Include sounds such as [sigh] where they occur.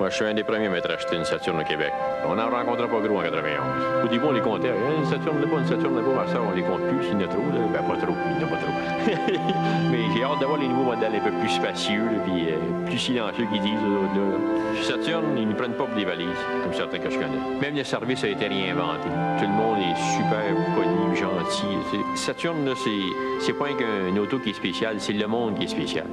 Moi, je suis un des premiers à m'être acheté une Saturne au Québec. On n'en rencontrait pas gros en 91. Au début, on les comptait. Une Saturne là-bas, une Saturne là-bas. Ça, on les compte plus. S'il y en a trop, là, ben pas trop. Il n'y en a pas trop. [laughs] Mais j'ai hâte d'avoir les nouveaux modèles un peu plus spacieux, là, puis euh, plus silencieux qu'ils disent, eux autres, là. Saturne, ils ne prennent pas pour des valises, comme certains que je connais. Même le service a été réinventé. Tout le monde est super poli, gentil. Saturne, c'est c'est pas qu'un auto qui est spécial, c'est le monde qui est spécial.